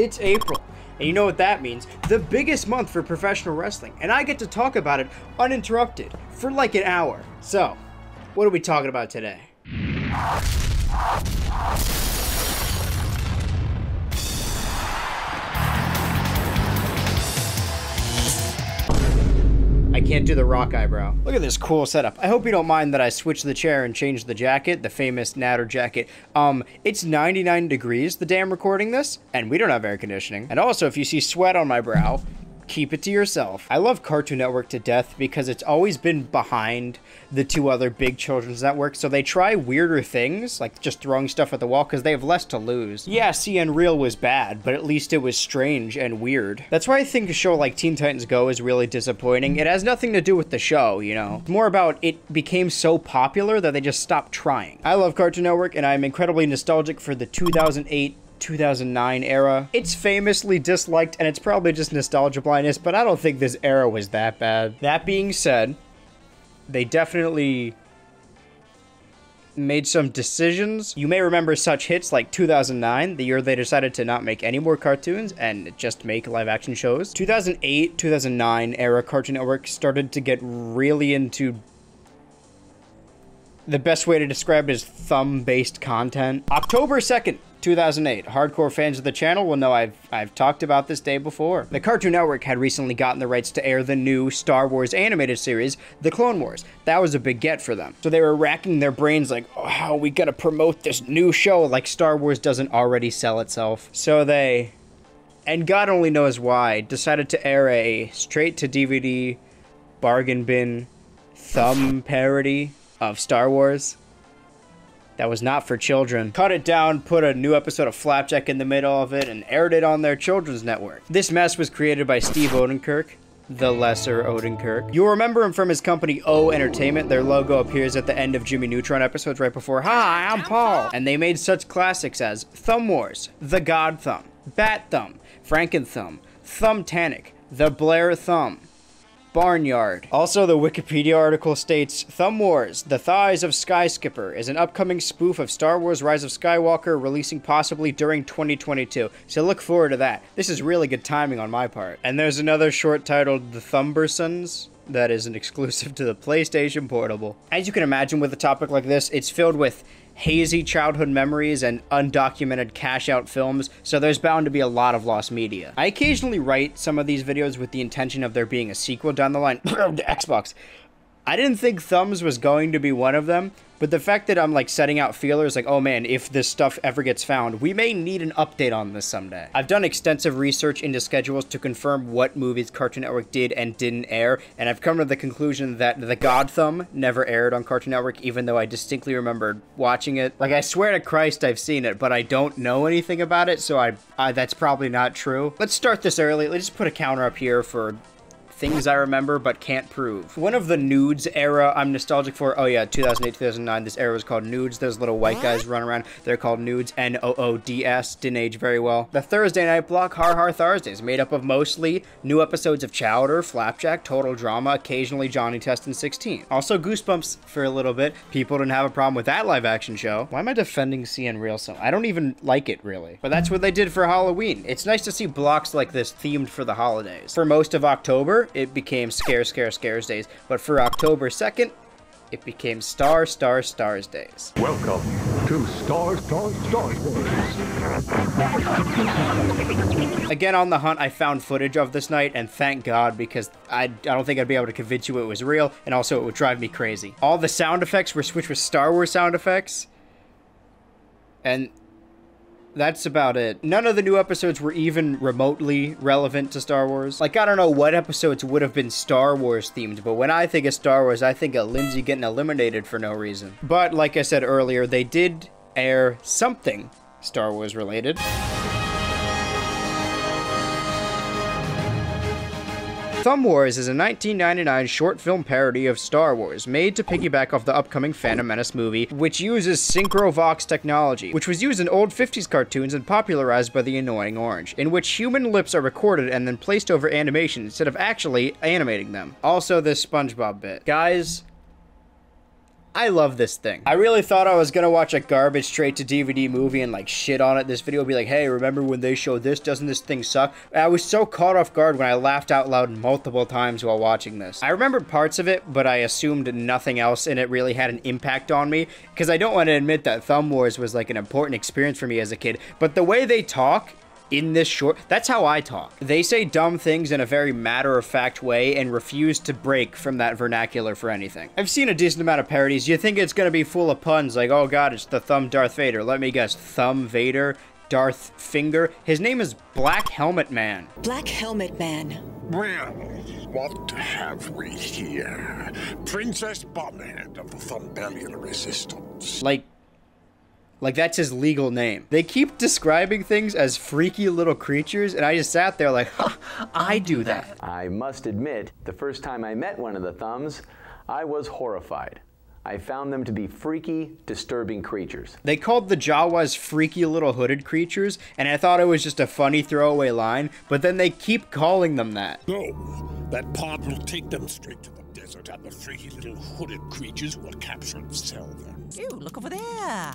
It's April. And you know what that means? The biggest month for professional wrestling. And I get to talk about it uninterrupted for like an hour. So, what are we talking about today? Can't do the rock eyebrow. Look at this cool setup. I hope you don't mind that I switched the chair and changed the jacket, the famous Natter jacket. Um, it's 99 degrees the day I'm recording this, and we don't have air conditioning. And also, if you see sweat on my brow, keep it to yourself. I love Cartoon Network to death because it's always been behind the two other big children's networks, so they try weirder things, like just throwing stuff at the wall, because they have less to lose. Yeah, CN Real was bad, but at least it was strange and weird. That's why I think a show like Teen Titans Go is really disappointing. It has nothing to do with the show, you know. It's more about it became so popular that they just stopped trying. I love Cartoon Network, and I'm incredibly nostalgic for the 2008 2009 era. It's famously disliked and it's probably just nostalgia blindness, but I don't think this era was that bad. That being said, they definitely made some decisions. You may remember such hits like 2009, the year they decided to not make any more cartoons and just make live action shows. 2008, 2009 era Cartoon Network started to get really into the best way to describe it is thumb-based content. October 2nd, 2008. Hardcore fans of the channel will know I've I've talked about this day before. The Cartoon Network had recently gotten the rights to air the new Star Wars animated series, The Clone Wars. That was a big get for them. So they were racking their brains like, oh, how are we gonna promote this new show like Star Wars doesn't already sell itself? So they, and God only knows why, decided to air a straight to DVD bargain bin thumb parody of Star Wars that was not for children. Cut it down, put a new episode of Flapjack in the middle of it, and aired it on their children's network. This mess was created by Steve Odenkirk, the lesser Odenkirk. You'll remember him from his company O Entertainment. Their logo appears at the end of Jimmy Neutron episodes right before, Hi, I'm Paul. And they made such classics as Thumb Wars, The God Thumb, Bat Thumb, Franken Thumb, Thumb Tanic, The Blair Thumb, Barnyard. Also, the Wikipedia article states, Thumb Wars, The Thighs of Skyskipper is an upcoming spoof of Star Wars Rise of Skywalker releasing possibly during 2022. So look forward to that. This is really good timing on my part. And there's another short titled The Thumbersons that is an exclusive to the PlayStation Portable. As you can imagine with a topic like this, it's filled with hazy childhood memories and undocumented cash out films, so there's bound to be a lot of lost media. I occasionally write some of these videos with the intention of there being a sequel down the line to Xbox. I didn't think Thumbs was going to be one of them, but the fact that I'm like setting out feelers like, oh man, if this stuff ever gets found, we may need an update on this someday. I've done extensive research into schedules to confirm what movies Cartoon Network did and didn't air, and I've come to the conclusion that The God Thumb never aired on Cartoon Network, even though I distinctly remembered watching it. Like, I swear to Christ I've seen it, but I don't know anything about it, so I, I that's probably not true. Let's start this early. Let's just put a counter up here for things I remember but can't prove. One of the Noods era I'm nostalgic for, oh yeah, 2008, 2009, this era was called Noods. Those little white guys run around. They're called Noods, N-O-O-D-S, didn't age very well. The Thursday night block, Har Har Thursdays, made up of mostly new episodes of Chowder, Flapjack, Total Drama, occasionally Johnny Test and 6teen. Also Goosebumps for a little bit. People didn't have a problem with that live action show. Why am I defending CN Real so? I don't even like it really. But that's what they did for Halloween. It's nice to see blocks like this themed for the holidays. For most of October, it became Scare, Scare, Scares Days. But for October 2nd, it became Star, Star, Stars Days. Welcome to Star, Star, Stars Days. Again, on the hunt, I found footage of this night, and thank God, because I, I don't think I'd be able to convince you it was real, and also it would drive me crazy. All the sound effects were switched with Star Wars sound effects, and that's about it. None of the new episodes were even remotely relevant to Star Wars. Like, I don't know what episodes would have been Star Wars themed, but when I think of Star Wars, I think of Lindsay getting eliminated for no reason. But like I said earlier, they did air something Star Wars related. Thumb Wars is a 1999 short film parody of Star Wars, made to piggyback off the upcoming Phantom Menace movie, which uses Syncro-Vox technology, which was used in old 50s cartoons and popularized by the Annoying Orange, in which human lips are recorded and then placed over animation instead of actually animating them. Also, this SpongeBob bit. Guys, I love this thing. I really thought I was gonna watch a garbage straight to DVD movie and like shit on it. This video would be like, hey, remember when they showed this? Doesn't this thing suck? I was so caught off guard when I laughed out loud multiple times while watching this. I remember parts of it, but I assumed nothing else and it really had an impact on me because I don't want to admit that Thumb Wars was like an important experience for me as a kid. But the way they talk in this short. That's how I talk. They say dumb things in a very matter-of-fact way and refuse to break from that vernacular for anything. I've seen a decent amount of parodies. You think it's gonna be full of puns like, oh god, it's the Thumb Darth Vader. Let me guess, Thumb Vader? Darth Finger? His name is Black Helmet Man. Black Helmet Man. Well, what have we here? Princess Bunhead of the Thumbellian Resistance. Like, like that's his legal name. They keep describing things as freaky little creatures, and I just sat there like, huh, I do that. I must admit, the first time I met one of the thumbs, I was horrified. I found them to be freaky, disturbing creatures. They called the Jawas freaky little hooded creatures, and I thought it was just a funny throwaway line, but then they keep calling them that. No, that pod will take them straight to the desert, and the freaky little hooded creatures will capture and sell them. Ew, look over there.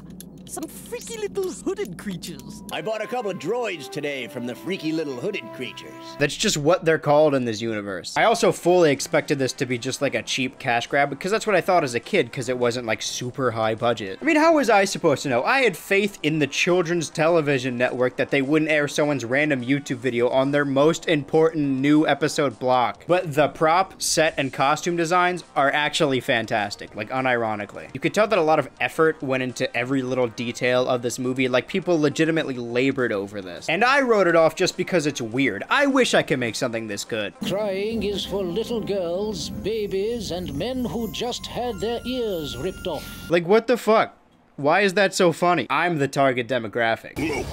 Some freaky little hooded creatures. I bought a couple of droids today from the freaky little hooded creatures. That's just what they're called in this universe. I also fully expected this to be just like a cheap cash grab because that's what I thought as a kid because it wasn't like super high budget. I mean, how was I supposed to know? I had faith in the children's television network that they wouldn't air someone's random YouTube video on their most important new episode block. But the prop, set, and costume designs are actually fantastic, like unironically. You could tell that a lot of effort went into every little detail of this movie. Like, people legitimately labored over this. And I wrote it off just because it's weird. I wish I could make something this good. Crying is for little girls, babies, and men who just had their ears ripped off. Like, what the fuck? Why is that so funny? I'm the target demographic. Luke,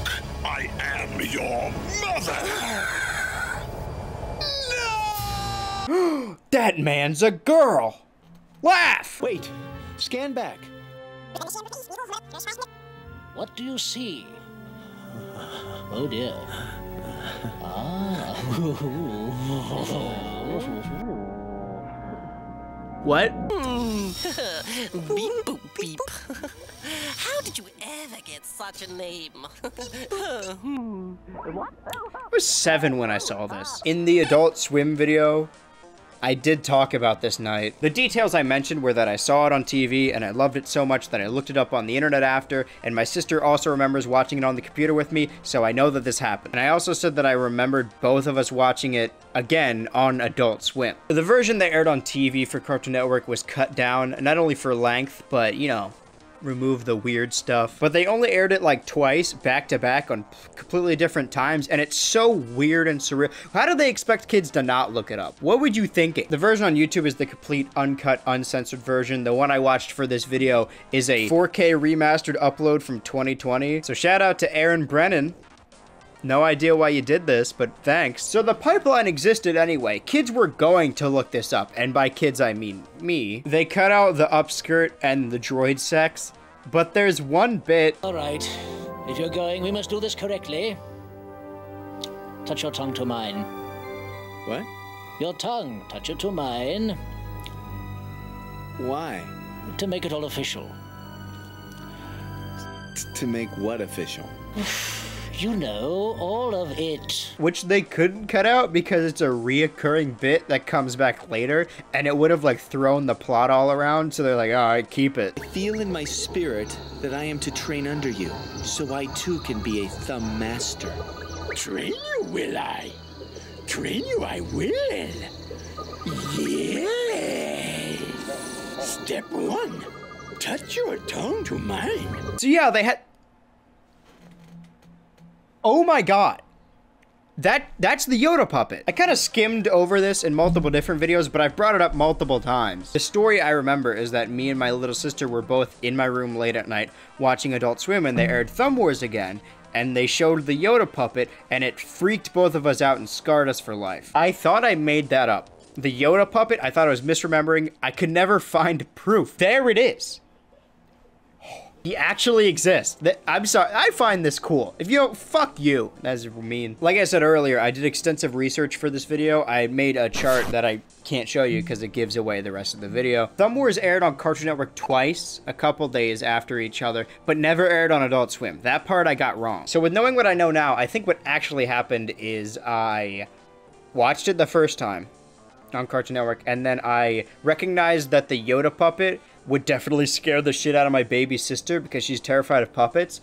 I am your mother! No! that man's a girl! Laugh! Wait, scan back. What do you see? Oh dear. Ah. What? beep boop beep. How did you ever get such a name? I was seven when I saw this. In the Adult Swim video, I did talk about this night. The details I mentioned were that I saw it on TV and I loved it so much that I looked it up on the internet after, and my sister also remembers watching it on the computer with me, so I know that this happened. And I also said that I remembered both of us watching it again on Adult Swim. The version that aired on TV for Cartoon Network was cut down, not only for length, but, you know, remove the weird stuff. But they only aired it like twice, back to back on completely different times, and it's so weird and surreal. How do they expect kids to not look it up? What would you think? The version on YouTube is the complete uncut, uncensored version. The one I watched for this video is a 4K remastered upload from 2020. So shout out to Aaron Brennan no idea why you did this, but thanks. So the pipeline existed anyway. Kids were going to look this up, and by kids I mean me. They cut out the upskirt and the droid sex, but there's one bit. All right. If you're going, we must do this correctly. Touch your tongue to mine. What? Your tongue. Touch it to mine. Why? To make it all official. T to make what official? You know, all of it. Which they couldn't cut out because it's a reoccurring bit that comes back later, and it would have like thrown the plot all around, so they're like, alright, keep it. I feel in my spirit that I am to train under you, so I too can be a thumb master. Train you, will I? Train you, I will. Yes. Step one, touch your tongue to mine. So yeah, they had Oh my god. That that's the Yoda puppet. I kind of skimmed over this in multiple different videos, but I've brought it up multiple times. The story I remember is that me and my little sister were both in my room late at night watching Adult Swim and they aired Thumb Wars again and they showed the Yoda puppet and it freaked both of us out and scarred us for life. I thought I made that up. The Yoda puppet, I thought I was misremembering. I could never find proof. There it is. He actually exists. I'm sorry. I find this cool. If you don't, fuck you. That's mean. Like I said earlier, I did extensive research for this video. I made a chart that I can't show you because it gives away the rest of the video. Thumb Wars aired on Cartoon Network twice, a couple days after each other, but never aired on Adult Swim. That part I got wrong. So with knowing what I know now, I think what actually happened is I watched it the first time on Cartoon Network, and then I recognized that the Yoda puppet would definitely scare the shit out of my baby sister because she's terrified of puppets.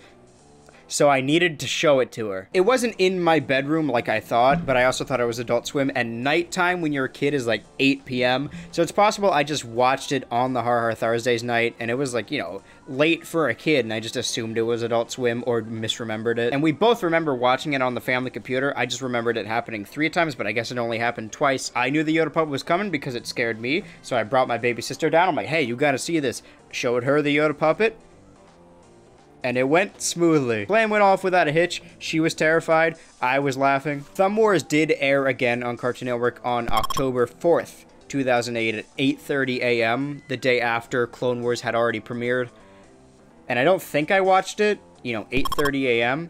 So I needed to show it to her. It wasn't in my bedroom like I thought, but I also thought it was Adult Swim. And nighttime when you're a kid is like 8 p.m. So it's possible I just watched it on the Har Har Thursdays night, and it was like, you know, late for a kid, and I just assumed it was Adult Swim or misremembered it. And we both remember watching it on the family computer. I just remembered it happening three times, but I guess it only happened twice. I knew the Yoda puppet was coming because it scared me, so I brought my baby sister down. I'm like, hey, you gotta see this. Showed her the Yoda puppet and it went smoothly. Plan went off without a hitch. She was terrified. I was laughing. Thumb Wars did air again on Cartoon Network on October 4th, 2008 at 8.30 a.m., the day after Clone Wars had already premiered. And I don't think I watched it, you know, 8.30 a.m.,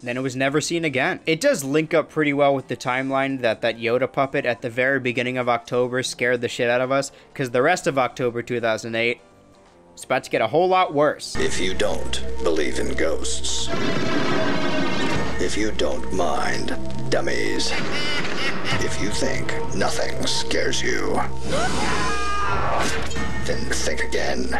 then it was never seen again. It does link up pretty well with the timeline that that Yoda puppet at the very beginning of October scared the shit out of us, because the rest of October 2008 it's about to get a whole lot worse. If you don't believe in ghosts, if you don't mind dummies, if you think nothing scares you, then think again.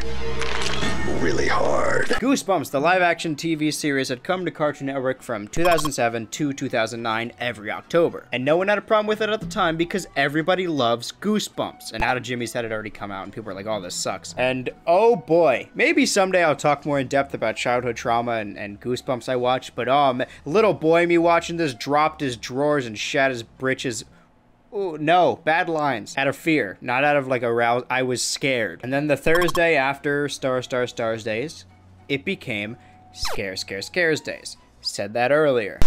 Really hard. Goosebumps, the live action TV series, had come to Cartoon Network from 2007 to 2009 every October. And no one had a problem with it at the time because everybody loves Goosebumps. And Out of Jimmy's Head had already come out, and people were like, oh, this sucks. And oh boy, maybe someday I'll talk more in depth about childhood trauma and, and Goosebumps I watched, but um, little boy me watching this dropped his drawers and shat his britches Ooh, no, bad lines. Out of fear, not out of like a rouse. I was scared. And then the Thursday after Star Star Stars Days, it became Scare Scare Scares Days. Said that earlier.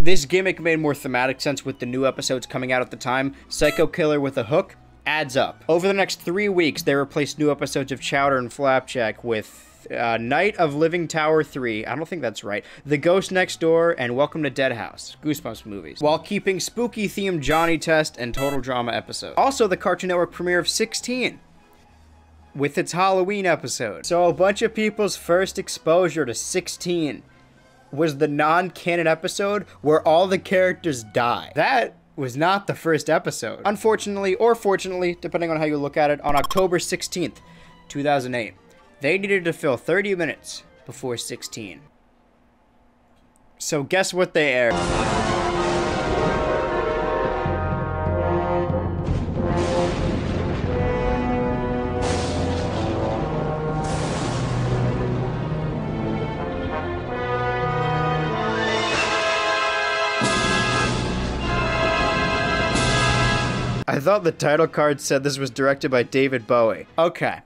This gimmick made more thematic sense with the new episodes coming out at the time. Psycho Killer with a hook adds up. Over the next three weeks, they replaced new episodes of Chowder and Flapjack with uh, Night of Living Tower 3, I don't think that's right, The Ghost Next Door, and Welcome to Dead House, Goosebumps movies, while keeping spooky themed Johnny Test and Total Drama episodes. Also, the Cartoon Network premiere of 6teen, with its Halloween episode. So a bunch of people's first exposure to 6teen was the non-canon episode where all the characters die. That was not the first episode. Unfortunately, or fortunately, depending on how you look at it, on October 16th, 2008, they needed to fill 30 minutes before 16. So guess what they aired? Thought the title card said this was directed by David Bowie. Okay.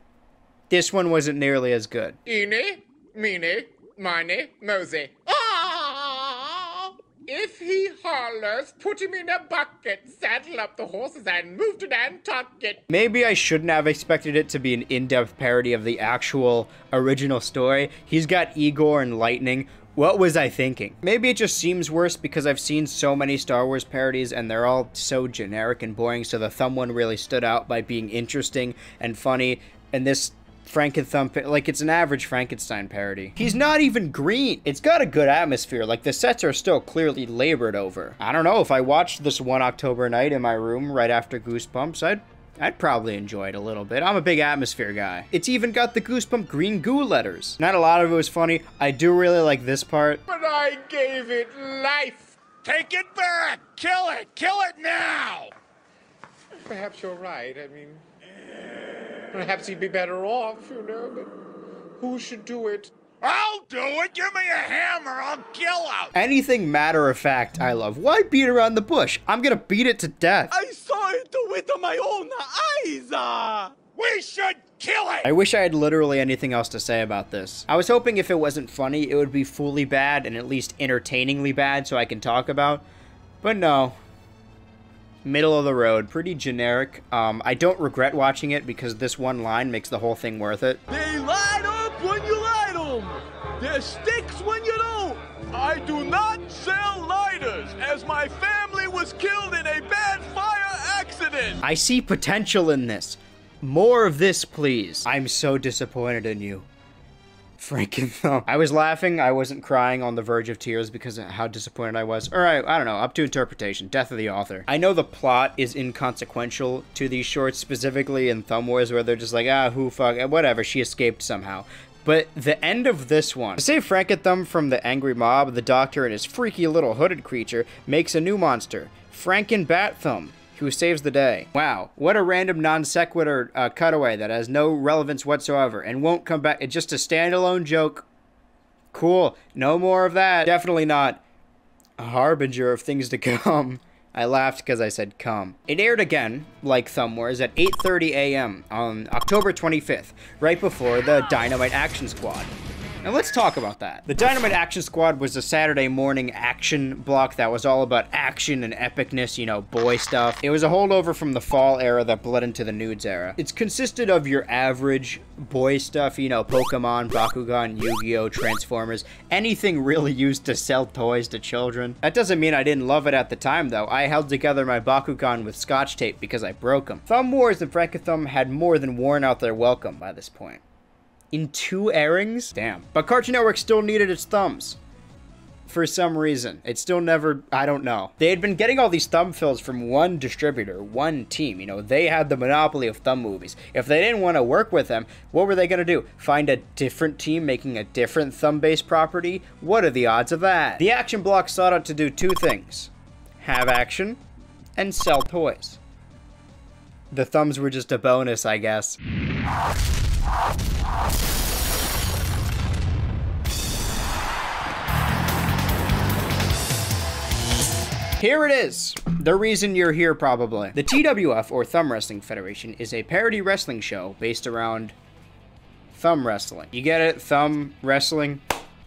This one wasn't nearly as good. Eeny, meeny, miny, mosey. Ah! If he hollers, put him in a bucket, saddle up the horses, and move to Nantucket. Maybe I shouldn't have expected it to be an in-depth parody of the actual original story. He's got Igor and Lightning. What was I thinking? Maybe it just seems worse because I've seen so many Star Wars parodies and they're all so generic and boring, so the thumb one really stood out by being interesting and funny, and this Frankenthumb, like it's an average Frankenstein parody. He's not even green. It's got a good atmosphere. Like the sets are still clearly labored over. I don't know if I watched this one October night in my room right after Goosebumps, I'd I'd probably enjoy it a little bit. I'm a big atmosphere guy. It's even got the Goosebump green goo letters. Not a lot of it was funny. I do really like this part. But I gave it life. Take it back. Kill it. Kill it now. Perhaps you're right. I mean, perhaps he'd be better off, you know, but who should do it? I'll do it. Give me a hammer. I'll kill him. Anything matter of fact, I love. Why beat around the bush? I'm gonna beat it to death. I saw it with my own eyes. Uh. We should kill it. I wish I had literally anything else to say about this. I was hoping if it wasn't funny, it would be fully bad and at least entertainingly bad so I can talk about. But no. middle of the road, pretty generic. Um, I don't regret watching it because this one line makes the whole thing worth it. They light up when you light them. There sticks when you don't. I do not sell lighters, as my family was killed in a bad fire accident. I see potential in this. More of this, please. I'm so disappointed in you. Franken Thumb. I was laughing. I wasn't crying on the verge of tears because of how disappointed I was. All right, I don't know. Up to interpretation. Death of the author. I know the plot is inconsequential to these shorts, specifically in Thumb Wars, where they're just like, ah, who fuck, whatever. She escaped somehow. But the end of this one, to save Frankenthumb from the angry mob, the doctor and his freaky little hooded creature makes a new monster, Franken Bat-Thumb, who saves the day. Wow, what a random non sequitur uh, cutaway that has no relevance whatsoever and won't come back. It's just a standalone joke. Cool, no more of that. Definitely not a harbinger of things to come. I laughed because I said come. It aired again, like Thumb Wars, at 8.30 a.m. on October 25th, right before the Dynamite Action Squad. Now let's talk about that. The Dynamite Action Squad was a Saturday morning action block that was all about action and epicness, you know, boy stuff. It was a holdover from the fall era that bled into the Noods era. It's consisted of your average boy stuff, you know, Pokemon, Bakugan, Yu-Gi-Oh, Transformers, anything really used to sell toys to children. That doesn't mean I didn't love it at the time though. I held together my Bakugan with scotch tape because I broke them. Thumb Wars and Frankenthumb had more than worn out their welcome by this point in two airings? Damn. But Cartoon Network still needed its thumbs. For some reason. It still never, I don't know. They had been getting all these thumb fills from one distributor, one team. You know, they had the monopoly of thumb movies. If they didn't want to work with them, what were they going to do? Find a different team making a different thumb-based property? What are the odds of that? The action block sought out to do two things. Have action and sell toys. The thumbs were just a bonus, I guess. Here it is. The reason you're here, probably. The TWF, or Thumb Wrestling Federation, is a parody wrestling show based around thumb wrestling. You get it? Thumb wrestling?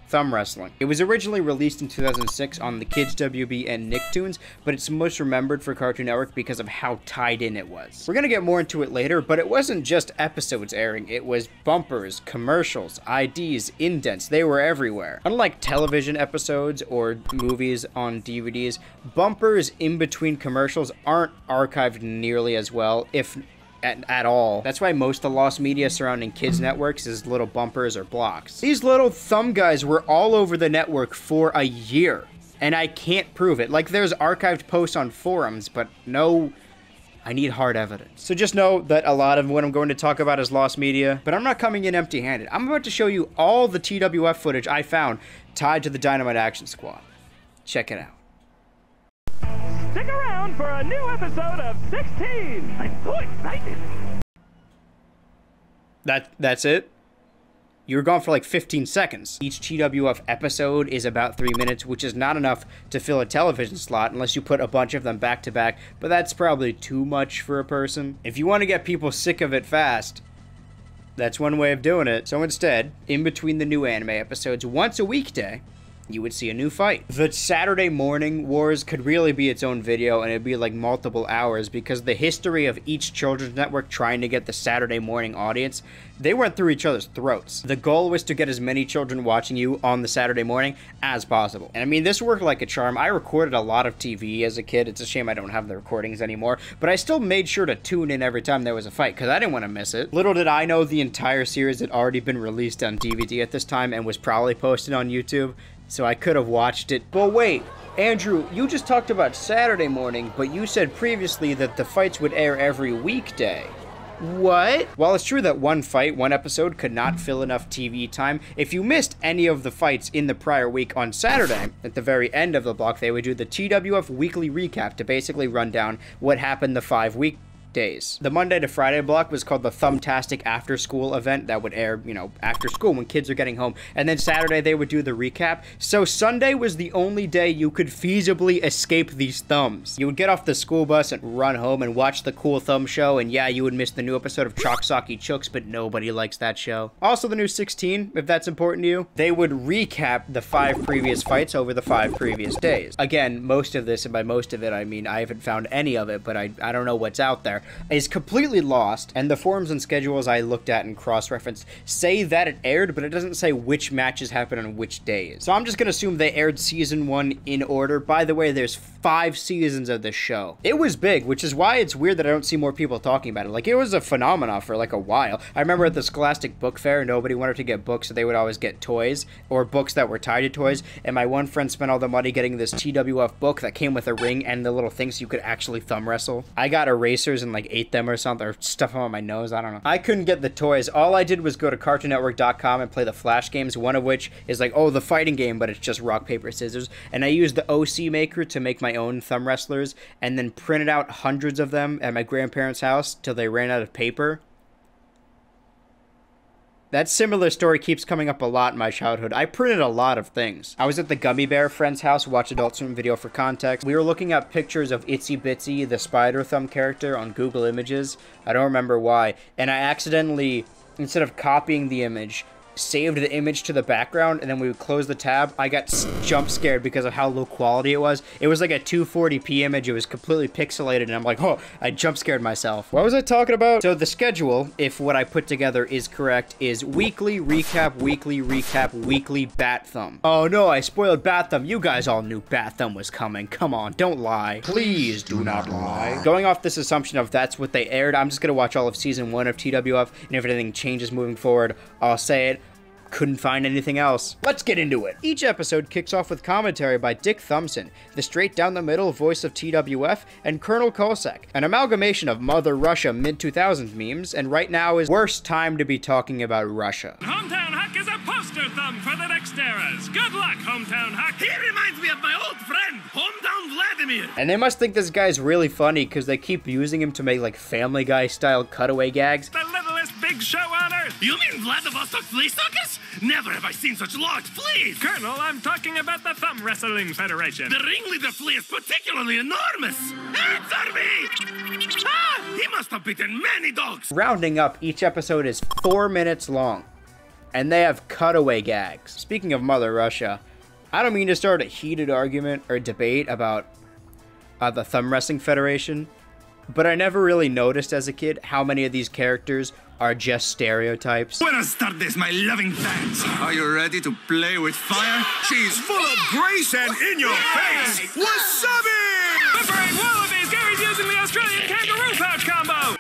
Thumb Wrestling. It was originally released in 2006 on the Kids WB and Nicktoons, but it's most remembered for Cartoon Network because of how tied in it was. We're gonna get more into it later, but it wasn't just episodes airing, it was bumpers, commercials, IDs, indents, they were everywhere. Unlike television episodes or movies on DVDs, bumpers in between commercials aren't archived nearly as well, if at, at all. That's why most of the lost media surrounding kids networks is little bumpers or blocks. These little thumb guys were all over the network for a year, and I can't prove it. Like, there's archived posts on forums, but no... I need hard evidence. So just know that a lot of what I'm going to talk about is lost media, but I'm not coming in empty-handed. I'm about to show you all the TWF footage I found tied to the Dynamite Action Squad. Check it out. Stick around for a new episode of 6teen. I'm so excited. That that's it. You were gone for like 15 seconds. Each TWF episode is about 3 minutes, which is not enough to fill a television slot unless you put a bunch of them back to back, but that's probably too much for a person. If you want to get people sick of it fast, that's one way of doing it. So instead, in between the new anime episodes, once a weekday, you would see a new fight. The Saturday morning wars could really be its own video and it'd be like multiple hours because the history of each children's network trying to get the Saturday morning audience, they went through each other's throats. The goal was to get as many children watching you on the Saturday morning as possible. And I mean, this worked like a charm. I recorded a lot of TV as a kid. It's a shame I don't have the recordings anymore, but I still made sure to tune in every time there was a fight because I didn't want to miss it. Little did I know the entire series had already been released on DVD at this time and was probably posted on YouTube so I could have watched it. But wait, Andrew, you just talked about Saturday morning, but you said previously that the fights would air every weekday. What? While it's true that one fight, one episode could not fill enough TV time, if you missed any of the fights in the prior week on Saturday, at the very end of the block, they would do the TWF weekly recap to basically run down what happened the five week days. The Monday to Friday block was called the Thumbtastic After School event that would air, you know, after school when kids are getting home. And then Saturday they would do the recap. So Sunday was the only day you could feasibly escape these thumbs. You would get off the school bus and run home and watch the cool thumb show. And yeah, you would miss the new episode of Chop Socky Chooks, but nobody likes that show. Also, the new 6teen, if that's important to you, they would recap the five previous fights over the five previous days. Again, most of this, and by most of it, I mean I haven't found any of it, but I, I don't know what's out there, is completely lost. And the forums and schedules I looked at and cross referenced say that it aired, but it doesn't say which matches happened on which days. So I'm just gonna assume they aired season one in order. By the way, there's five seasons of this show. It was big, which is why it's weird that I don't see more people talking about it. Like, it was a phenomenon for like a while. I remember at the Scholastic Book Fair, nobody wanted to get books, so they would always get toys or books that were tied to toys. And my one friend spent all the money getting this TWF book that came with a ring and the little things you could actually thumb wrestle. I got erasers and like ate them or something, or stuff them on my nose. I don't know. I couldn't get the toys. All I did was go to CartoonNetwork.com and play the Flash games. One of which is like, oh, the fighting game, but it's just rock paper scissors. And I used the OC maker to make my own thumb wrestlers, and then printed out hundreds of them at my grandparents' house till they ran out of paper. That similar story keeps coming up a lot in my childhood. I printed a lot of things. I was at the Gummy Bear friend's house, watch Adult Swim video for context. We were looking at pictures of Itsy Bitsy, the spider thumb character, on Google Images. I don't remember why. And I accidentally, instead of copying the image, saved the image to the background and then we would close the tab. I got jump scared because of how low quality it was. It was like a 240p image. It was completely pixelated and i'm like oh i jump scared myself. What was i talking about? So the schedule if what i put together is correct is weekly recap weekly recap weekly bat thumb. Oh no i spoiled bat thumb. You guys all knew bat thumb was coming. Come on don't lie. Please do not lie. Going off this assumption of that's what they aired i'm just gonna watch all of season one of twf and if anything changes moving forward i'll say it couldn't find anything else. Let's get into it. Each episode kicks off with commentary by Dick Thumbson, the straight down the middle voice of TWF, and Colonel Kosek, an amalgamation of Mother Russia mid 2000s memes, and right now is worst time to be talking about Russia. Hometown Huck is a poster thumb for the next eras. Good luck, Hometown Huck. He reminds me of my old friend, Hometown Vladimir. And they must think this guy's really funny because they keep using him to make like Family Guy style cutaway gags. The littlest big show on earth. You mean Vladivostok flea suckers? Never have I seen such large fleas! Colonel, I'm talking about the Thumb Wrestling Federation. The ringleader flea is particularly enormous! Answer me! Ah! He must have beaten many dogs! Rounding up, each episode is four minutes long. And they have cutaway gags. Speaking of Mother Russia, I don't mean to start a heated argument or debate about uh, the Thumb Wrestling Federation, but I never really noticed as a kid how many of these characters are just stereotypes. Buenas start my loving fans. Are you ready to play with fire? She's full of grace and in your face. Wasabi! Whimpering wallabies, Gary's using the Australian kangaroo pouch combo.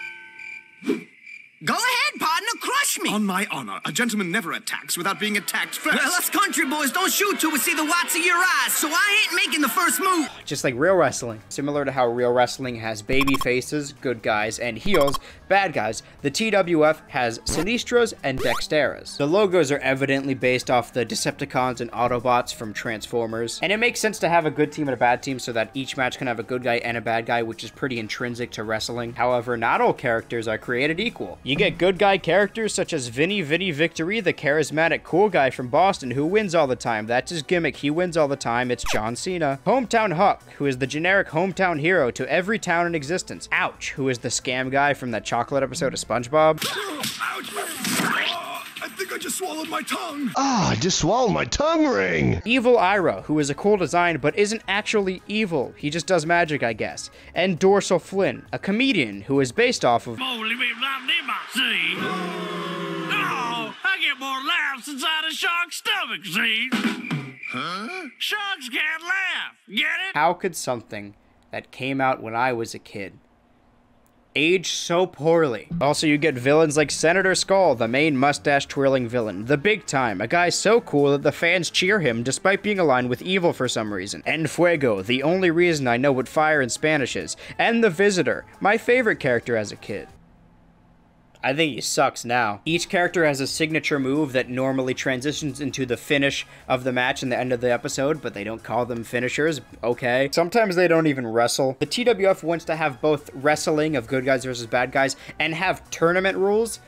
Go ahead, partner, crush me. On my honor, a gentleman never attacks without being attacked first. Well, us country boys don't shoot till we see the whites of your eyes, so I ain't making the first move. Just like real wrestling. Similar to how real wrestling has baby faces, good guys, and heels, bad guys, the TWF has Sinistras and Dexteras. The logos are evidently based off the Decepticons and Autobots from Transformers, and it makes sense to have a good team and a bad team so that each match can have a good guy and a bad guy, which is pretty intrinsic to wrestling. However, not all characters are created equal. You get good guy characters such as Vinny Vinny Victory, the charismatic cool guy from Boston who wins all the time. That's his gimmick. He wins all the time. It's John Cena. Hometown Huck, who is the generic hometown hero to every town in existence. Ouch, who is the scam guy from that chocolate episode of SpongeBob. Ouch! I think I just swallowed my tongue. Ah, I just swallowed my tongue ring. Evil Ira, who is a cool design but isn't actually evil. He just does magic, I guess. And Dorsal Flynn, a comedian who is based off of. Holy me, see? Oh, I get more laughs inside a shark's stomach, see? Huh? Sharks can't laugh. Get it? How could something that came out when I was a kid age so poorly. Also, you get villains like Senator Skull, the main mustache-twirling villain, the big time, a guy so cool that the fans cheer him despite being aligned with evil for some reason, and Fuego, the only reason I know what fire in Spanish is, and the Visitor, my favorite character as a kid. I think he sucks now. Each character has a signature move that normally transitions into the finish of the match and the end of the episode, but they don't call them finishers. Okay. Sometimes they don't even wrestle. The TWF wants to have both wrestling of good guys versus bad guys and have tournament rules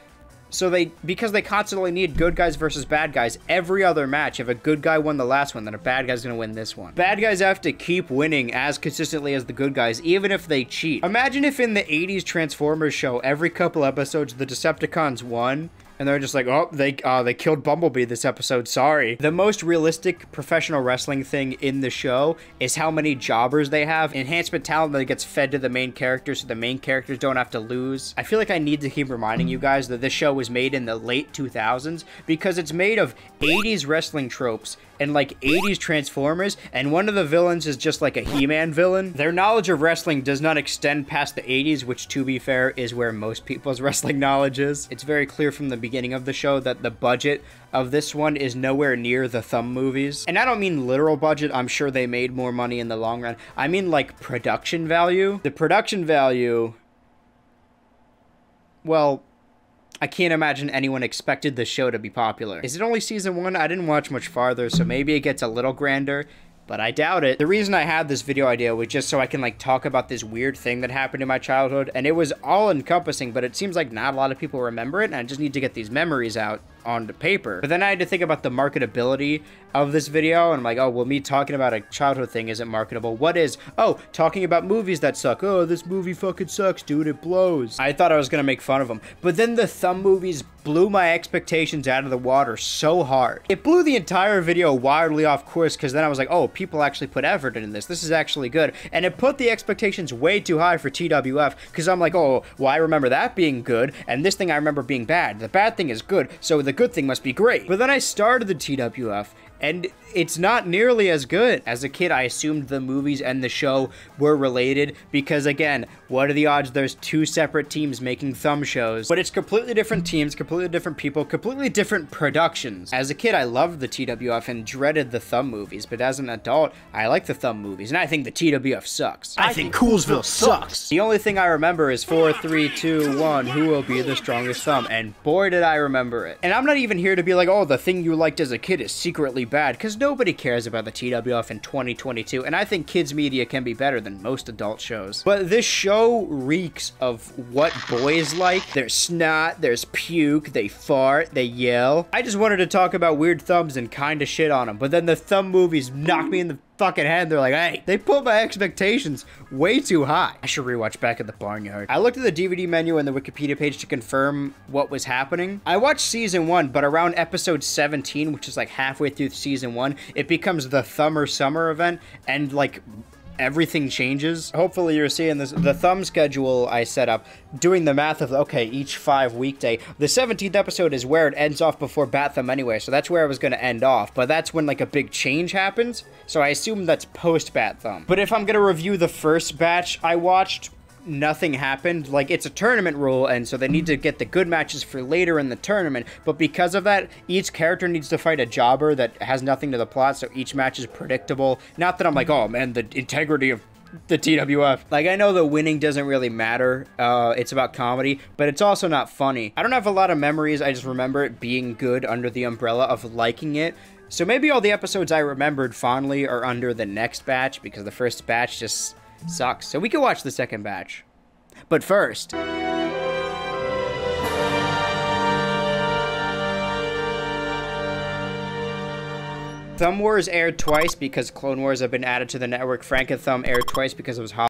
so they because they constantly need good guys versus bad guys every other match. If a good guy won the last one, then a bad guy's gonna win this one. Bad guys have to keep winning as consistently as the good guys, even if they cheat. Imagine if in the 80s Transformers show, every couple episodes the Decepticons won and they're just like, oh, they uh, they killed Bumblebee this episode. Sorry. The most realistic professional wrestling thing in the show is how many jobbers they have. Enhancement talent that gets fed to the main characters, so the main characters don't have to lose. I feel like I need to keep reminding you guys that this show was made in the late 2000s because it's made of 80s wrestling tropes and like 80s Transformers, and one of the villains is just like a He-Man villain. Their knowledge of wrestling does not extend past the 80s, which to be fair is where most people's wrestling knowledge is. It's very clear from the beginning of the show that the budget of this one is nowhere near the Thumb movies. And I don't mean literal budget, I'm sure they made more money in the long run. I mean like production value. The production value well, I can't imagine anyone expected the show to be popular. Is it only season one? I didn't watch much farther, so maybe it gets a little grander but I doubt it. The reason I had this video idea was just so I can like talk about this weird thing that happened in my childhood, and it was all encompassing, but it seems like not a lot of people remember it, and I just need to get these memories out onto paper. But then I had to think about the marketability of this video, and I'm like, oh, well, me talking about a childhood thing isn't marketable. What is? Oh, talking about movies that suck. Oh, this movie fucking sucks, dude. It blows. I thought I was gonna make fun of them, but then the thumb movies blew my expectations out of the water so hard. It blew the entire video wildly off course because then I was like, oh, people actually put effort into this. This is actually good. And it put the expectations way too high for TWF because I'm like, oh, well, I remember that being good and this thing I remember being bad. The bad thing is good, so the good thing must be great. But then I started the TWF and it's not nearly as good. As a kid, I assumed the movies and the show were related because, again, what are the odds there's two separate teams making thumb shows? But it's completely different teams, completely different people, completely different productions. As a kid, I loved the TWF and dreaded the thumb movies, but as an adult, I like the thumb movies, and I think the TWF sucks. I think Coolsville sucks. The only thing I remember is 4, 3, 2, 1, who will be the strongest thumb? And boy, did I remember it. And I'm not even here to be like, oh, the thing you liked as a kid is secretly bad, because nobody cares about the TWF in 2022, and I think kids media can be better than most adult shows. But this show reeks of what boys like. There's snot, there's puke, they fart, they yell. I just wanted to talk about weird thumbs and kind of shit on them, but then the thumb movies knock me in the fucking head. They're like, hey, they put my expectations way too high. I should rewatch Back at the Barnyard. I looked at the DVD menu and the Wikipedia page to confirm what was happening. I watched season one, but around episode 17, which is like halfway through season one, it becomes the Thumber Summer event, and like everything changes. Hopefully you're seeing this. The thumb schedule I set up, doing the math of, okay, each five weekday. The 17th episode is where it ends off before Bat Thumb anyway, so that's where I was going to end off. But that's when, like, a big change happens, so I assume that's post-Bat Thumb. But if I'm going to review the first batch I watched, nothing happened. Like, it's a tournament rule, and so they need to get the good matches for later in the tournament. But because of that, each character needs to fight a jobber that has nothing to the plot, so each match is predictable. Not that I'm like, oh man, the integrity of the TWF. Like, I know the winning doesn't really matter. Uh, it's about comedy, but it's also not funny. I don't have a lot of memories. I just remember it being good under the umbrella of liking it. So maybe all the episodes I remembered fondly are under the next batch because the first batch just sucks. So we can watch the second batch. But first... Thumb Wars aired twice because Clone Wars have been added to the network. Frankenthumb aired twice because it was hot.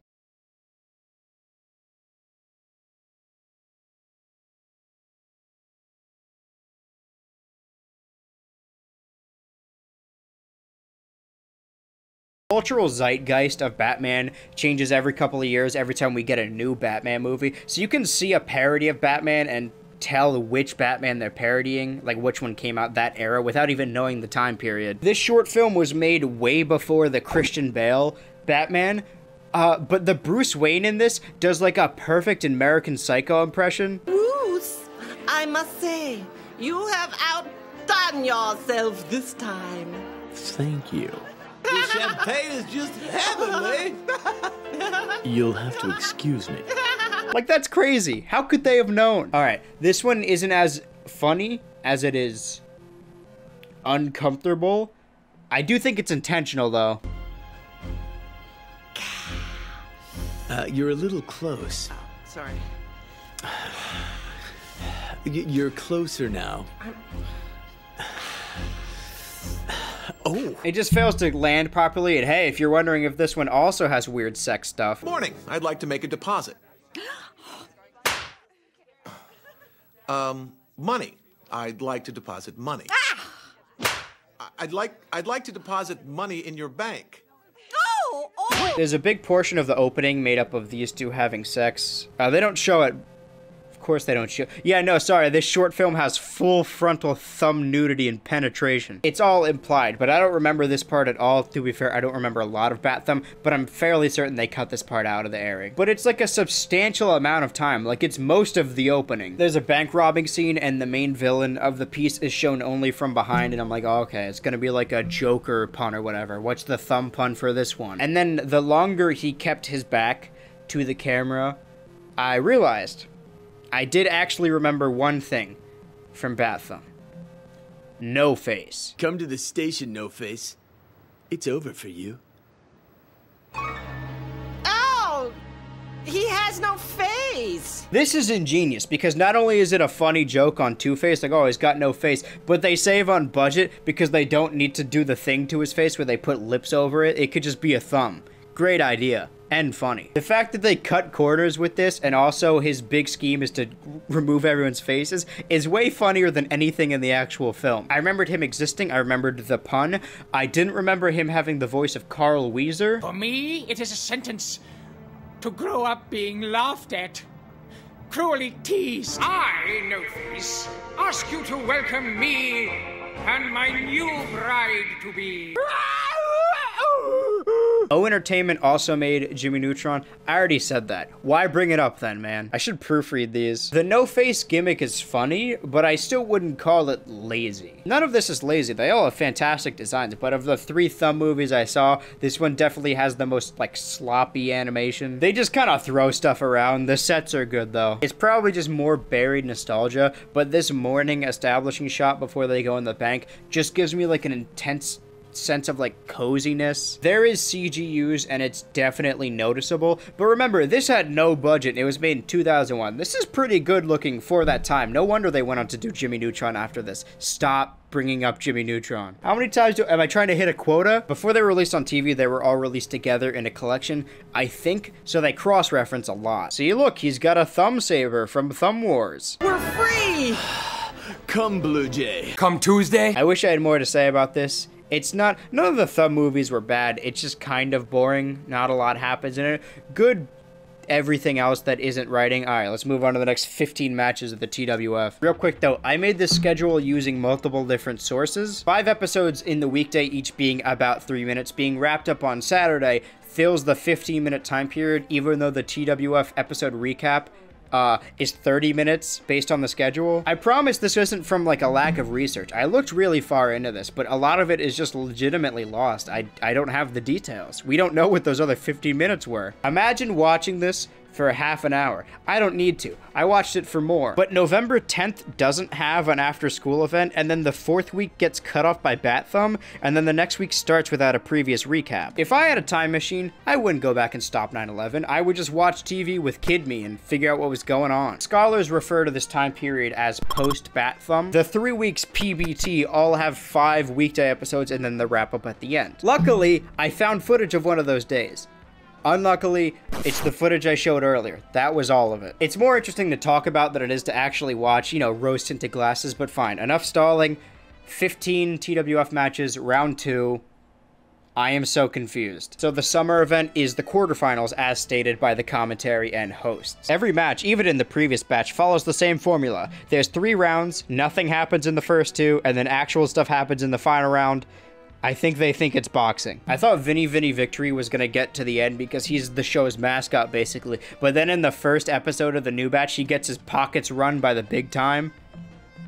Cultural zeitgeist of Batman changes every couple of years every time we get a new Batman movie. So you can see a parody of Batman and tell which Batman they're parodying, like which one came out that era without even knowing the time period. This short film was made way before the Christian Bale Batman, uh, but the Bruce Wayne in this does like a perfect American Psycho impression. Bruce, I must say, you have outdone yourself this time. Thank you. The champagne is just heavenly. You'll have to excuse me. like, that's crazy. How could they have known? All right, this one isn't as funny as it is uncomfortable. I do think it's intentional, though. Uh, you're a little close. Sorry. You're closer now. Oh. It just fails to land properly. And hey, if you're wondering if this one also has weird sex stuff, Morning. I'd like to make a deposit. Um, money. I'd like to deposit money. I- I'd like I'd like to deposit money in your bank. There's a big portion of the opening made up of these two having sex. Uh, they don't show it. Course, they don't show. Yeah, no, sorry. This short film has full frontal thumb nudity and penetration. It's all implied, but I don't remember this part at all. To be fair, I don't remember a lot of Bat Thumb, but I'm fairly certain they cut this part out of the airing. But it's like a substantial amount of time. Like it's most of the opening. There's a bank robbing scene, and the main villain of the piece is shown only from behind, and I'm like, oh, okay, it's gonna be like a Joker pun or whatever. What's the thumb pun for this one? And then the longer he kept his back to the camera, I realized I did actually remember one thing from Bat Thumb. No face. Come to the station, No Face. It's over for you. Oh! He has no face! This is ingenious because not only is it a funny joke on Two Face, like, oh, he's got no face, but they save on budget because they don't need to do the thing to his face where they put lips over it. It could just be a thumb. Great idea. And funny. The fact that they cut corners with this and also his big scheme is to remove everyone's faces is way funnier than anything in the actual film. I remembered him existing, I remembered the pun. I didn't remember him having the voice of Carl Wheezer. For me, it is a sentence to grow up being laughed at, cruelly teased. I, No Face, ask you to welcome me and my new bride to be. O Entertainment also made Jimmy Neutron. I already said that. Why bring it up then, man? I should proofread these. The no face gimmick is funny, but I still wouldn't call it lazy. None of this is lazy. They all have fantastic designs, but of the three thumb movies I saw, this one definitely has the most like sloppy animation. They just kind of throw stuff around. The sets are good though. It's probably just more buried nostalgia, but this morning establishing shot before they go in the bank just gives me like an intense sense of like coziness. There is CG used and it's definitely noticeable, but remember, this had no budget. It was made in 2001. This is pretty good looking for that time. No wonder they went on to do Jimmy Neutron after this. Stop bringing up Jimmy Neutron. How many times do, am I trying to hit a quota? Before they were released on TV, they were all released together in a collection, I think, so they cross-reference a lot. See, look, he's got a thumb saber from Thumb Wars. We're free! Come, Blue Jay. Come Tuesday? I wish I had more to say about this. It's not, none of the Thumb movies were bad. It's just kind of boring. Not a lot happens in it. Good everything else that isn't writing. All right, let's move on to the next 15 matches of the TWF. Real quick though, I made this schedule using multiple different sources. Five episodes in the weekday, each being about three minutes, being wrapped up on Saturday, fills the 15 minute time period, even though the TWF episode recap uh, is 30 minutes based on the schedule. I promise this isn't from like a lack of research. I looked really far into this, but a lot of it is just legitimately lost. I, I don't have the details. We don't know what those other 15 minutes were. Imagine watching this for a half an hour. I don't need to. I watched it for more. But November 10th doesn't have an after school event, and then the fourth week gets cut off by Bat Thumb, and then the next week starts without a previous recap. If I had a time machine, I wouldn't go back and stop 9 11. I would just watch TV with Kid Me and figure out what was going on. Scholars refer to this time period as post Bat Thumb. The three weeks PBT all have five weekday episodes and then the wrap up at the end. Luckily, I found footage of one of those days. Unluckily, it's the footage I showed earlier. That was all of it. It's more interesting to talk about than it is to actually watch, you know, roast into glasses, but fine. Enough stalling. 15 TWF matches, round two. I am so confused. So the summer event is the quarterfinals as stated by the commentary and hosts. Every match, even in the previous batch, follows the same formula. There's three rounds, nothing happens in the first two, and then actual stuff happens in the final round. I think they think it's boxing. I thought Vinny Vinny Victory was gonna get to the end because he's the show's mascot basically. But then in the first episode of the new batch, he gets his pockets run by the big time.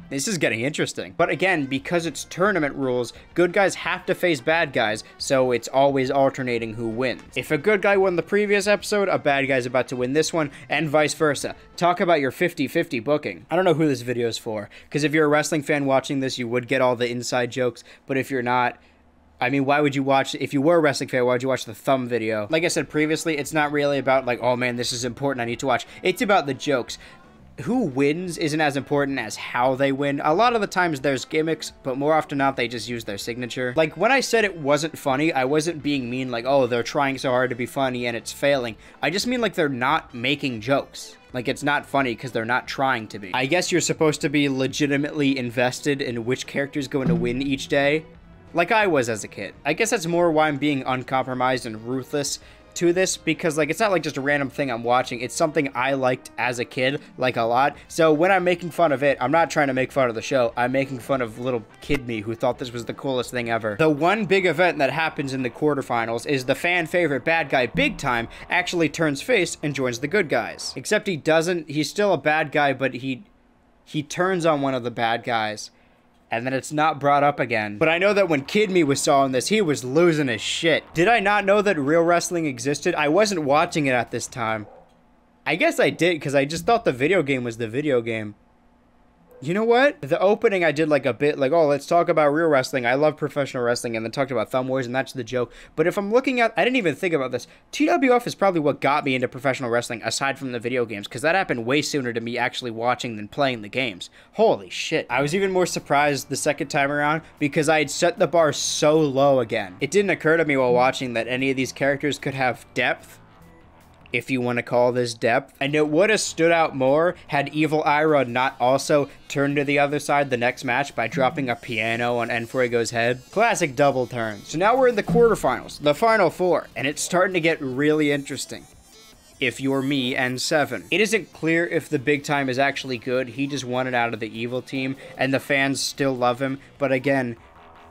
This is getting interesting. But again, because it's tournament rules, good guys have to face bad guys, so it's always alternating who wins. If a good guy won the previous episode, a bad guy's about to win this one, and vice versa. Talk about your 50-50 booking. I don't know who this video is for, because if you're a wrestling fan watching this, you would get all the inside jokes, but if you're not, I mean, why would you watch, if you were a wrestling fan, why would you watch the thumb video? Like I said previously, it's not really about like, oh man, this is important, I need to watch. It's about the jokes who wins isn't as important as how they win. A lot of the times there's gimmicks, but more often not they just use their signature. Like when I said it wasn't funny, I wasn't being mean like, oh, they're trying so hard to be funny and it's failing. I just mean like they're not making jokes. Like it's not funny because they're not trying to be. I guess you're supposed to be legitimately invested in which character is going to win each day. Like I was as a kid. I guess that's more why I'm being uncompromised and ruthless to this because like it's not like just a random thing I'm watching. It's something I liked as a kid like a lot. So when I'm making fun of it, I'm not trying to make fun of the show. I'm making fun of little kid me who thought this was the coolest thing ever. The one big event that happens in the quarterfinals is the fan favorite bad guy Big Time actually turns face and joins the good guys. Except he doesn't. He's still a bad guy, but he he turns on one of the bad guys and then it's not brought up again. But I know that when Kid Me was sawing this, he was losing his shit. Did I not know that real wrestling existed? I wasn't watching it at this time. I guess I did, because I just thought the video game was the video game. You know what? The opening I did like a bit like, oh, let's talk about real wrestling. I love professional wrestling, and then talked about Thumb Wars, and that's the joke. But if I'm looking at, I didn't even think about this. TWF is probably what got me into professional wrestling, aside from the video games, because that happened way sooner to me actually watching than playing the games. Holy shit. I was even more surprised the second time around because I had set the bar so low again. It didn't occur to me while watching that any of these characters could have depth if you want to call this depth. And it would have stood out more had Evil Ira not also turned to the other side the next match by dropping a piano on Enfuego's head. Classic double turn. So now we're in the quarterfinals, the final four, and it's starting to get really interesting. If you're me and Seven. It isn't clear if the big time is actually good. He just won it out of the evil team, and the fans still love him. But again,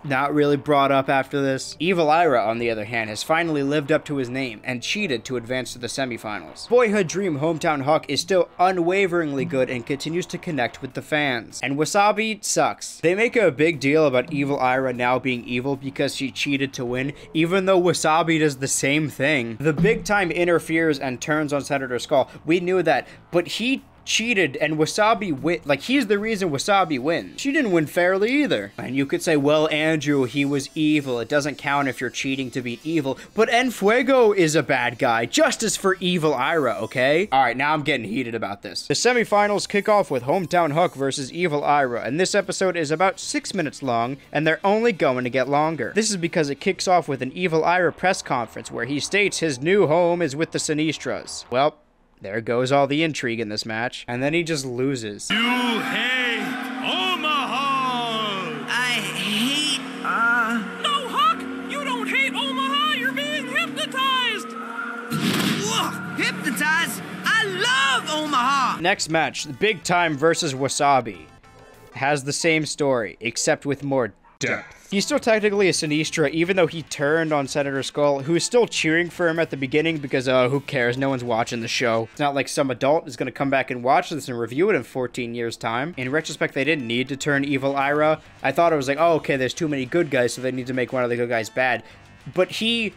not really brought up after this. Evil Ira, on the other hand, has finally lived up to his name and cheated to advance to the semifinals. Boyhood Dream Hometown Huck is still unwaveringly good and continues to connect with the fans. And Wasabi sucks. They make a big deal about Evil Ira now being evil because she cheated to win, even though Wasabi does the same thing. The big time interferes and turns on Senator Skull. We knew that, but he cheated and Wasabi win. Like, he's the reason Wasabi wins. She didn't win fairly either. And you could say, well, Andrew, he was evil. It doesn't count if you're cheating to be evil. But Enfuego is a bad guy. Justice for evil Ira, okay? All right, now I'm getting heated about this. The semifinals kick off with Hometown Huck versus Evil Ira. And this episode is about six minutes long, and they're only going to get longer. This is because it kicks off with an Evil Ira press conference where he states his new home is with the Sinistras. Well, there goes all the intrigue in this match. And then he just loses. You hate Omaha! I hate, uh... No, Huck! You don't hate Omaha! You're being hypnotized! Ugh, hypnotized? I love Omaha! Next match, Big Time versus Wasabi. Has the same story, except with more depth. He's still technically a Sinistra, even though he turned on Senator Skull, who is still cheering for him at the beginning because, uh, who cares? No one's watching the show. It's not like some adult is going to come back and watch this and review it in 14 years' time. In retrospect, they didn't need to turn evil Ira. I thought it was like, oh, okay, there's too many good guys, so they need to make one of the good guys bad. But he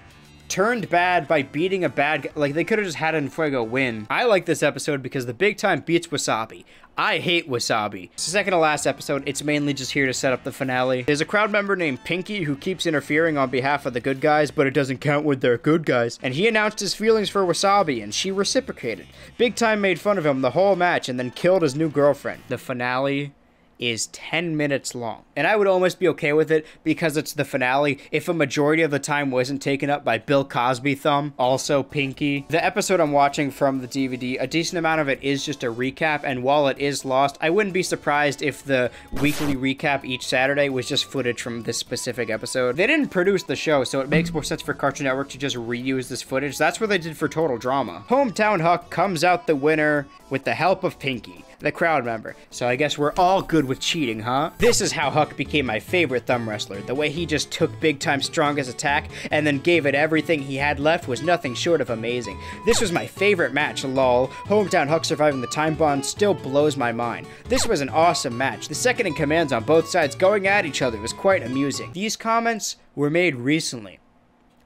turned bad by beating a bad guy. Like, they could have just had Enfuego win. I like this episode because the big time beats Wasabi. I hate Wasabi. It's the second to last episode. It's mainly just here to set up the finale. There's a crowd member named Pinky who keeps interfering on behalf of the good guys, but it doesn't count with their good guys. And he announced his feelings for Wasabi, and she reciprocated. Big Time made fun of him the whole match and then killed his new girlfriend. The finale is 10 minutes long. And I would almost be okay with it because it's the finale if a majority of the time wasn't taken up by Bill Cosby thumb, also Pinky. The episode I'm watching from the DVD, a decent amount of it is just a recap, and while it is lost, I wouldn't be surprised if the weekly recap each Saturday was just footage from this specific episode. They didn't produce the show, so it makes more sense for Cartoon Network to just reuse this footage. That's what they did for Total Drama. Hometown Huck comes out the winner with the help of Pinky. The crowd member. So I guess we're all good with cheating, huh? This is how Huck became my favorite thumb wrestler. The way he just took big time strongest attack and then gave it everything he had left was nothing short of amazing. This was my favorite match, lol. Hometown Huck surviving the time bond still blows my mind. This was an awesome match. The second in commands on both sides going at each other was quite amusing. These comments were made recently.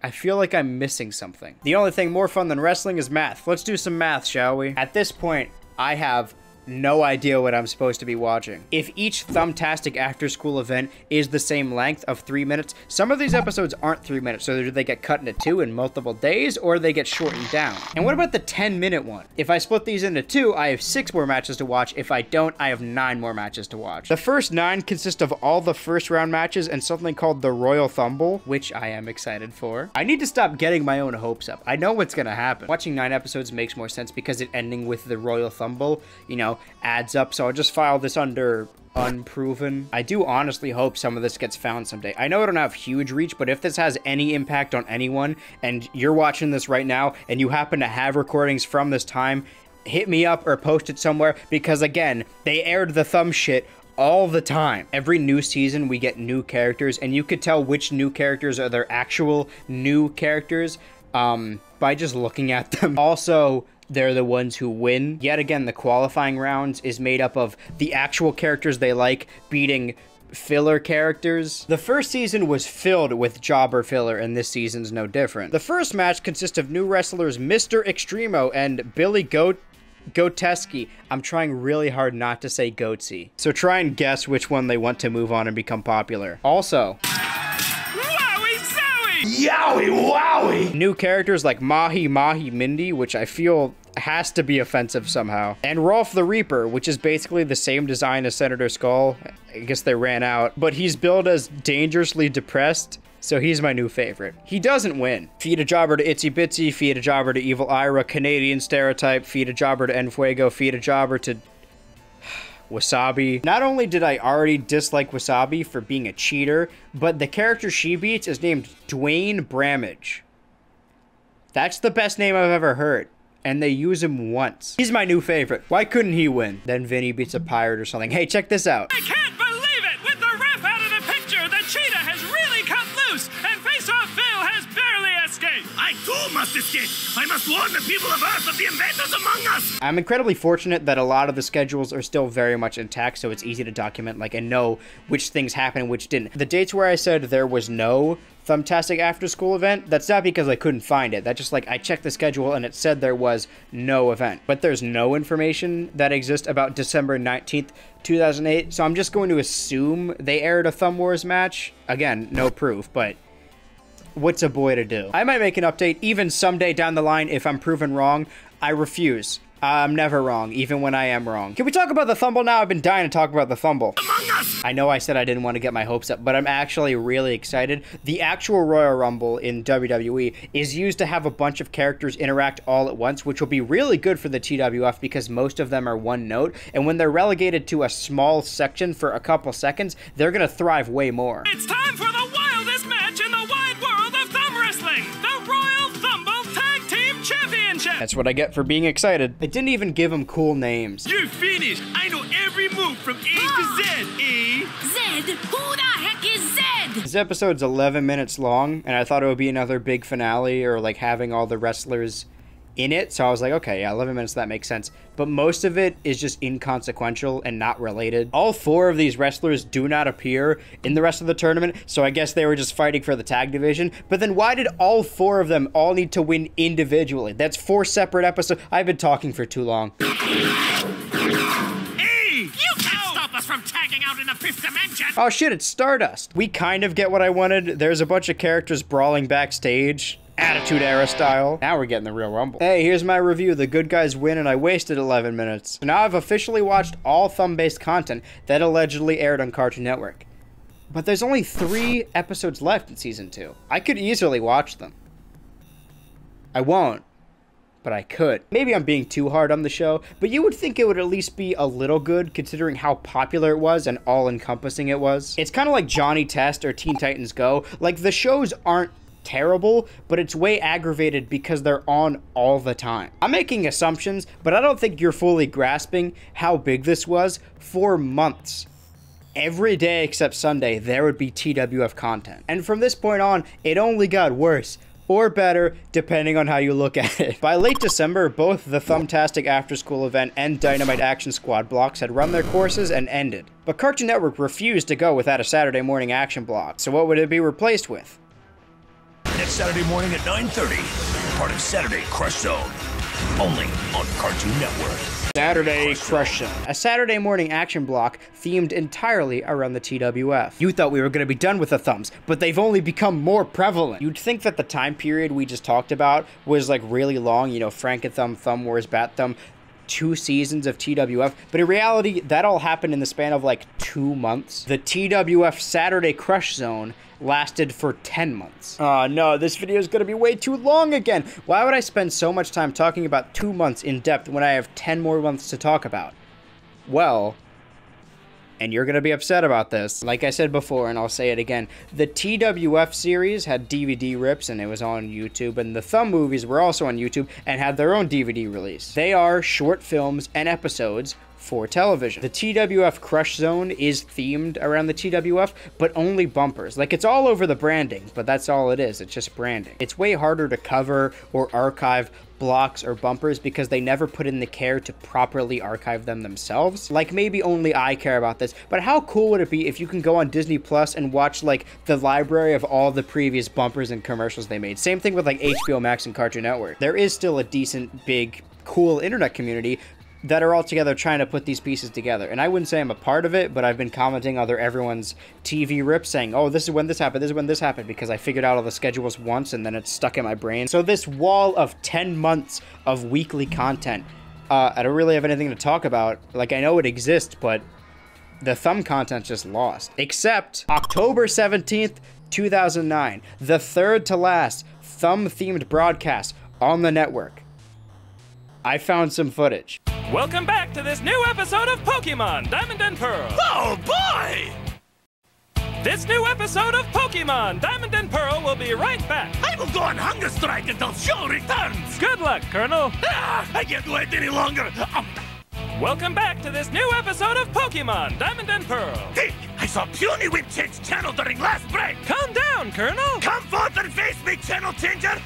I feel like I'm missing something. The only thing more fun than wrestling is math. Let's do some math, shall we? At this point, I have no idea what I'm supposed to be watching. If each Thumbtastic after school event is the same length of three minutes, some of these episodes aren't three minutes, so do they get cut into two in multiple days, or they get shortened down? And what about the 10 minute one? If I split these into two, I have six more matches to watch. If I don't, I have nine more matches to watch. The first nine consist of all the first round matches and something called the Royal Thumble, which I am excited for. I need to stop getting my own hopes up. I know what's gonna happen. Watching nine episodes makes more sense because it ending with the Royal Thumble, you know, adds up. So I'll just file this under unproven. I do honestly hope some of this gets found someday. I know I don't have huge reach, but if this has any impact on anyone and you're watching this right now and you happen to have recordings from this time, hit me up or post it somewhere because again, they aired the thumb shit all the time. Every new season, we get new characters, and you could tell which new characters are their actual new characters um, by just looking at them. Also, they're the ones who win. Yet again, the qualifying rounds is made up of the actual characters they like beating filler characters. The first season was filled with jobber filler, and this season's no different. The first match consists of new wrestlers Mr. Extremo and Billy Goat Goateski. I'm trying really hard not to say Goatsy. So try and guess which one they want to move on and become popular. Also, Yowie wowie! New characters like Mahi Mahi Mindy, which I feel has to be offensive somehow. And Rolf the Reaper, which is basically the same design as Senator Skull. I guess they ran out. But he's billed as dangerously depressed. So he's my new favorite. He doesn't win. Feed a jobber to Itsy Bitsy, feed a jobber to Evil Ira, Canadian stereotype, feed a jobber to Enfuego, feed a jobber to Wasabi. Not only did I already dislike Wasabi for being a cheater, but the character she beats is named Dwayne Bramage. That's the best name I've ever heard. And they use him once. He's my new favorite. Why couldn't he win? Then Vinny beats a pirate or something. Hey, check this out. Must! I must warn the people of Earth of the invaders among us! I'm incredibly fortunate that a lot of the schedules are still very much intact, so it's easy to document, like, and know which things happened and which didn't. The dates where I said there was no Thumbtastic after school event, that's not because I couldn't find it. That's just like I checked the schedule and it said there was no event. But there's no information that exists about December 19th, 2008. So I'm just going to assume they aired a Thumb Wars match. Again, no proof, but what's a boy to do? I might make an update even someday down the line if I'm proven wrong. I refuse. I'm never wrong, even when I am wrong. Can we talk about the Thumble now? I've been dying to talk about the Thumble. I know I said I didn't want to get my hopes up, but I'm actually really excited. The actual Royal Rumble in WWE is used to have a bunch of characters interact all at once, which will be really good for the TWF because most of them are one note. And when they're relegated to a small section for a couple seconds, they're going to thrive way more. It's time for the That's what I get for being excited. I didn't even give them cool names. You're finished! I know every move from A to Z, eh? Zed? Who the heck is Zed? This episode's 11 minutes long, and I thought it would be another big finale or like having all the wrestlers in it. So I was like, okay, yeah, 11 minutes, that makes sense. But most of it is just inconsequential and not related. All four of these wrestlers do not appear in the rest of the tournament, so I guess they were just fighting for the tag division. But then why did all four of them all need to win individually? That's four separate episodes. I've been talking for too long. Hey! You can't stop us from tagging out in the fifth dimension! Oh shit, it's Stardust. We kind of get what I wanted. There's a bunch of characters brawling backstage. Attitude Era style. Now we're getting the real rumble. Hey, here's my review. The good guys win and I wasted 11 minutes. So now I've officially watched all thumb-based content that allegedly aired on Cartoon Network. But there's only three episodes left in season two. I could easily watch them. I won't, but I could. Maybe I'm being too hard on the show, but you would think it would at least be a little good considering how popular it was and all encompassing it was. It's kind of like Johnny Test or Teen Titans Go. Like, the shows aren't terrible, but it's way aggravated because they're on all the time. I'm making assumptions, but I don't think you're fully grasping how big this was for months every day except Sunday, there would be TWF content. And from this point on, it only got worse or better, depending on how you look at it. By late December, both the Thumbtastic After School event and Dynamite Action Squad blocks had run their courses and ended. But Cartoon Network refused to go without a Saturday morning action block, so what would it be replaced with? Next Saturday morning at 9.30, part of Saturday Crush Zone. Only on Cartoon Network. Saturday Crush Zone, a Saturday morning action block themed entirely around the TWF. You thought we were going to be done with the thumbs, but they've only become more prevalent. You'd think that the time period we just talked about was like really long, you know, Frankenthumb, Thumb Wars, Bat Thumb, two seasons of TWF, but in reality, that all happened in the span of like two months. The TWF Saturday Crush Zone lasted for 10 months. Oh no, this video is gonna be way too long again. Why would I spend so much time talking about two months in depth when I have 10 more months to talk about? Well, and you're going to be upset about this. Like I said before, and I'll say it again, the TWF series had DVD rips and it was on YouTube, and the Thumb movies were also on YouTube and had their own DVD release. They are short films and episodes for television. The TWF Crush Zone is themed around the TWF, but only bumpers. Like, it's all over the branding, but that's all it is. It's just branding. It's way harder to cover or archive blocks or bumpers because they never put in the care to properly archive them themselves. Like maybe only I care about this, but how cool would it be if you can go on Disney Plus and watch like the library of all the previous bumpers and commercials they made. Same thing with like HBO Max and Cartoon Network. There is still a decent big cool internet community that are all together trying to put these pieces together. And I wouldn't say I'm a part of it, but I've been commenting other everyone's TV rips saying, oh, this is when this happened, this is when this happened, because I figured out all the schedules once and then it's stuck in my brain. So this wall of 10 months of weekly content, uh, I don't really have anything to talk about. Like, I know it exists, but the thumb content's just lost. Except October 17th, 2009, the third to last thumb-themed broadcast on the network. I found some footage. Welcome back to this new episode of Pokemon Diamond and Pearl. Oh boy! This new episode of Pokemon Diamond and Pearl will be right back. I will go on hunger strike until show returns. Good luck, Colonel. Ah, I can't wait any longer. Um, Welcome back to this new episode of Pokemon Diamond and Pearl. Hey, I saw Puny Whip change channel during last break. Calm down, Colonel. Come forth and face me, channel changer.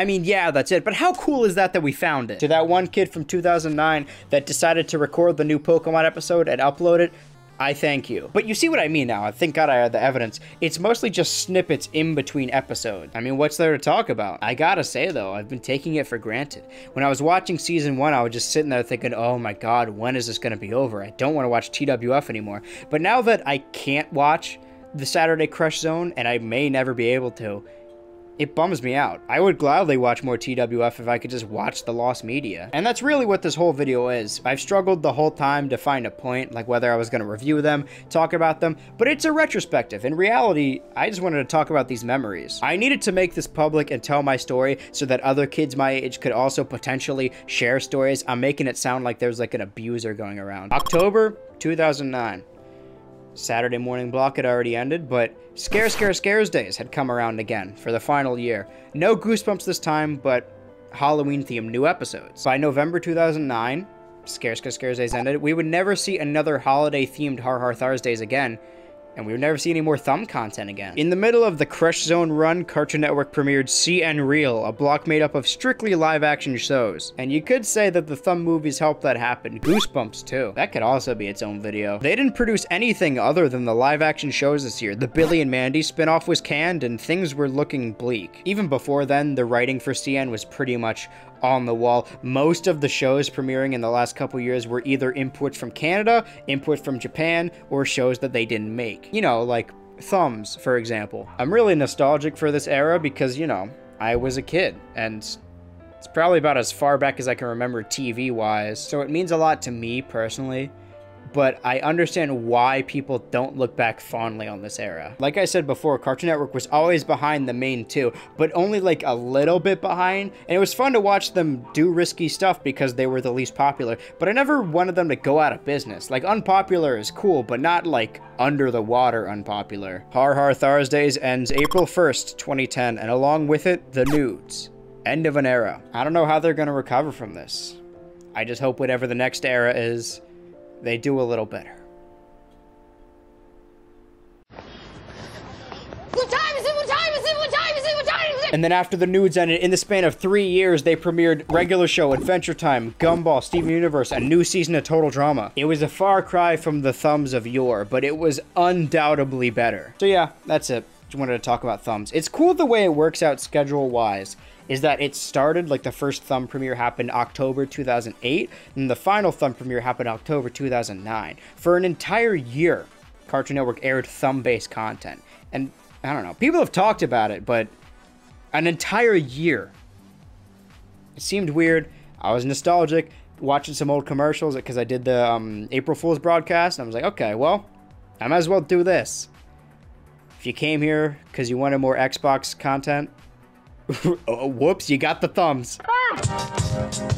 I mean, yeah, that's it. But how cool is that that we found it? To that one kid from 2009 that decided to record the new Pokemon episode and upload it, I thank you. But you see what I mean now. Thank God I had the evidence. It's mostly just snippets in between episodes. I mean, what's there to talk about? I gotta say, though, I've been taking it for granted. When I was watching season one, I was just sitting there thinking, oh my God, when is this gonna be over? I don't want to watch TWF anymore. But now that I can't watch the Saturday Crush Zone, and I may never be able to, it bums me out. I would gladly watch more TWF if I could just watch the lost media. And that's really what this whole video is. I've struggled the whole time to find a point, like whether I was going to review them, talk about them, but it's a retrospective. In reality, I just wanted to talk about these memories. I needed to make this public and tell my story so that other kids my age could also potentially share stories. I'm making it sound like there's like an abuser going around. October 2009. Saturday morning block had already ended, but Scare Scare Scares Days had come around again for the final year. No Goosebumps this time, but Halloween themed new episodes. By November 2009, Scare Scare Scares Days ended, we would never see another holiday themed Har Har Thursdays again, and we would never see any more thumb content again. In the middle of the Crush Zone run, Cartoon Network premiered CN Real, a block made up of strictly live action shows. And you could say that the thumb movies helped that happen. Goosebumps too. That could also be its own video. They didn't produce anything other than the live action shows this year. The Billy and Mandy spinoff was canned and things were looking bleak. Even before then, the writing for CN was pretty much on the wall. Most of the shows premiering in the last couple years were either imports from Canada, imports from Japan, or shows that they didn't make. You know, like Thumbs, for example. I'm really nostalgic for this era because, you know, I was a kid, and it's probably about as far back as I can remember TV-wise, so it means a lot to me personally but I understand why people don't look back fondly on this era. Like I said before, Cartoon Network was always behind the main two, but only like a little bit behind, and it was fun to watch them do risky stuff because they were the least popular, but I never wanted them to go out of business. Like, unpopular is cool, but not like under the water unpopular. Har Har Thursdays ends April 1st, 2010, and along with it, the Noods. End of an era. I don't know how they're gonna recover from this. I just hope whatever the next era is, they do a little better. And then after the Noods ended, in the span of three years, they premiered regular show, Adventure Time, Gumball, Steven Universe, a new season of Total Drama. It was a far cry from the thumbs of yore, but it was undoubtedly better. So yeah, that's it. Just wanted to talk about thumbs. It's cool the way it works out schedule-wise is that it started like the first thumb premiere happened October 2008 and the final thumb premiere happened October 2009. For an entire year, Cartoon Network aired thumb-based content. And I don't know, people have talked about it, but an entire year. It seemed weird. I was nostalgic watching some old commercials because I did the um, April Fool's broadcast. And I was like, okay, well, I might as well do this. If you came here because you wanted more Xbox content, oh, whoops, you got the thumbs. Ah!